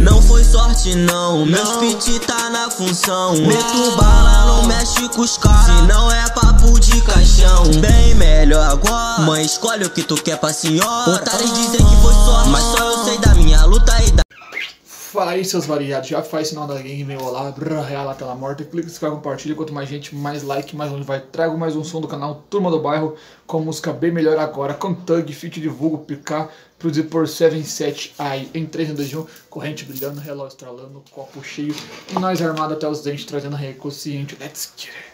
Não foi sorte não, meus feat tá na função. Meto bala, não mexe com os caras Se não é papo de caixão. Bem melhor agora. Mãe, escolhe o que tu quer pra senhora. Otários dizem que foi sorte Mas só eu sei da minha luta e da Fala aí seus variados, já faz sinal da game, meu olá, brrr, real a tela morta, clica, se inscreve, compartilha, quanto mais gente, mais like, mais longe vai. Trago mais um som do canal Turma do Bairro, com música bem melhor agora, com Tug, feat de vulgo, picar, produzido por 77 aí, em 3 em 2 1, corrente brilhando, relógio estralando, copo cheio, e nós armados até os dentes, trazendo reconsciente, let's get it.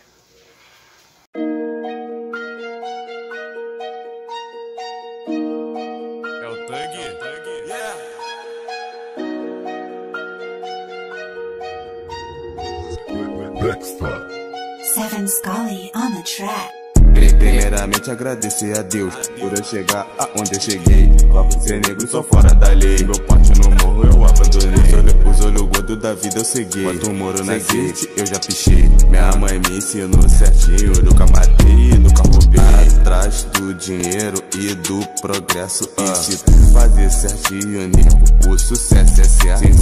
Seven Scully on the track. Primeiramente agradecer a Deus por eu chegar aonde eu cheguei. Papo ser negro, sou fora da lei. Meu pátio no morro eu abandonei. Os olhos, os olhos gordos da vida eu segui. Quando moro na gate eu já pichei. Minha mãe me ensinou certinho. Nunca matei, nunca roubei. Atrás do dinheiro e do progresso. E se tu fazer certinho, nego, o sucesso é certo.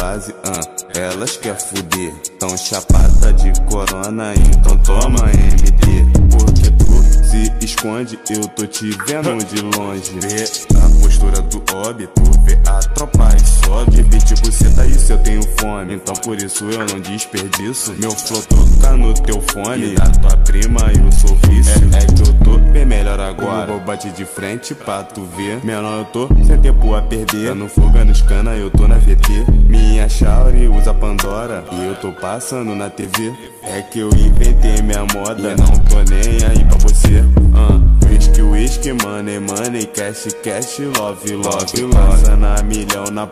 Base, ah. Elas quer fuder, tão chapada de corona, então toma MD. Porque tu se esconde, eu tô te vendo de longe. Vê a postura do tu vê a tropa e sobe. Beat buceta, isso eu tenho fome. Então por isso eu não desperdiço. Meu flow toca no teu fone. E da tua prima eu sou vício. É, é que eu tô bem melhor agora. Vou bate de frente pra tu ver. Menor eu tô sem tempo a perder. Dando fuga nos cana, eu tô na VT. Minha Shauri usa Pandora. E eu tô passando na TV. É que eu inventei minha moda. E não tô nem aí pra você. Uh. Whisky, whisky, money, money, cash, cash, love, love, love. na milhão na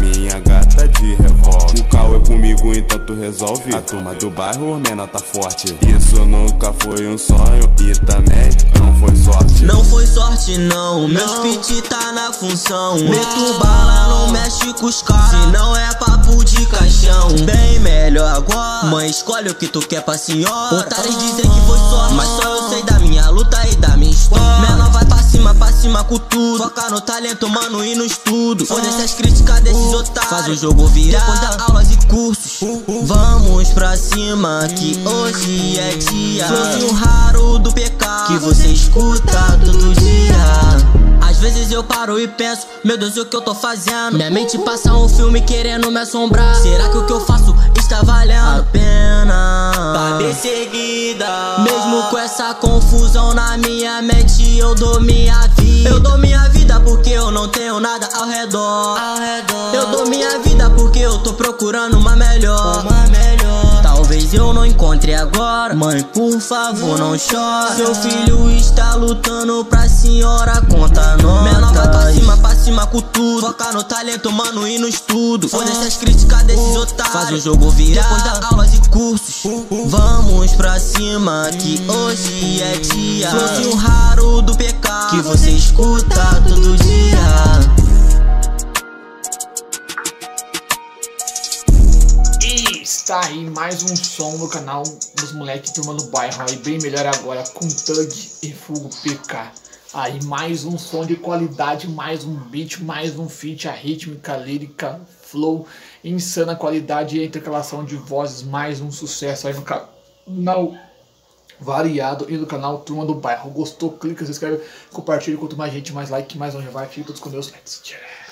Minha gata de revólver. O carro é comigo, então tu resolve. A turma do bairro, menor tá forte. Isso nunca foi um sonho e também não foi sorte. Não foi sorte não, meus feat tá na função. Meto bala, não mexe com os caras Se não é papo de caixão. Bem melhor agora. Mãe, escolhe o que tu quer pra senhora. Otários dizem que com tudo. Foca no talento, mano, e no estudo. Foda-se as críticas desses otários. Faz o jogo virar. Depois da aulas e cursos. Vamos pra cima que hoje é dia. Flowzinho raro do PK Que você escuta todo dia. Às vezes eu paro e penso Meu Deus, o que eu tô fazendo? Minha mente passa um filme querendo me assombrar. Será que o que eu faço está valendo a pena? Tá perseguida Mesmo com essa confusão na minha mente Eu dou minha vida. Eu dou minha vida porque eu não tenho nada ao redor. Eu dou minha vida porque eu tô procurando uma melhor. Uma melhor Talvez eu não encontre agora. Mãe, por favor, não chora Seu filho está lutando pra senhora. Conta nota Menor vai pra cima, pra cima com tudo. Foca no talento, mano, e no estudo. Foda-se as críticas desses otários. Faz o jogo virar. Depois das aulas e cursos Vamos pra cima que hoje é dia. Flowzinho raro do PK Que você escuta todo dia Está aí mais um som no canal dos moleques Turma do Bairro, aí bem melhor agora, com Tug e Fugo PK. Aí mais um som de qualidade, mais um beat, mais um feat, a rítmica, a lírica, flow, insana qualidade e intercalação de vozes, mais um sucesso aí no canal variado e no canal Turma do Bairro. Gostou? Clica, se inscreve, compartilha, quanto mais gente, mais like, mais longe vai. Fique todos com Deus. Let's get it.